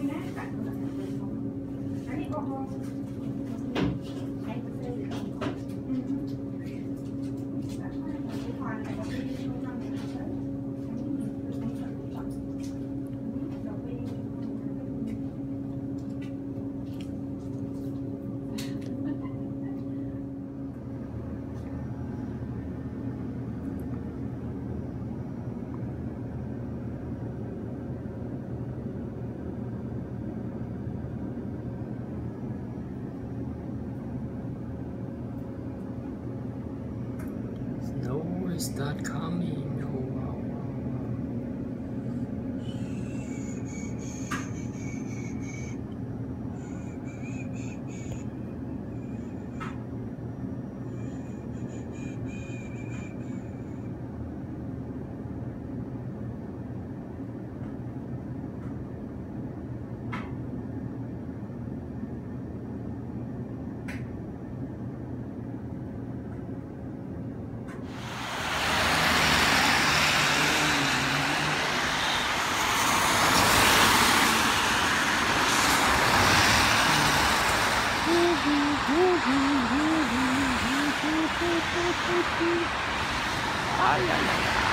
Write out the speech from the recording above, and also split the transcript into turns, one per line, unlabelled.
いないか何ご
Just.com email.
いやいやいや。